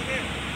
Okay.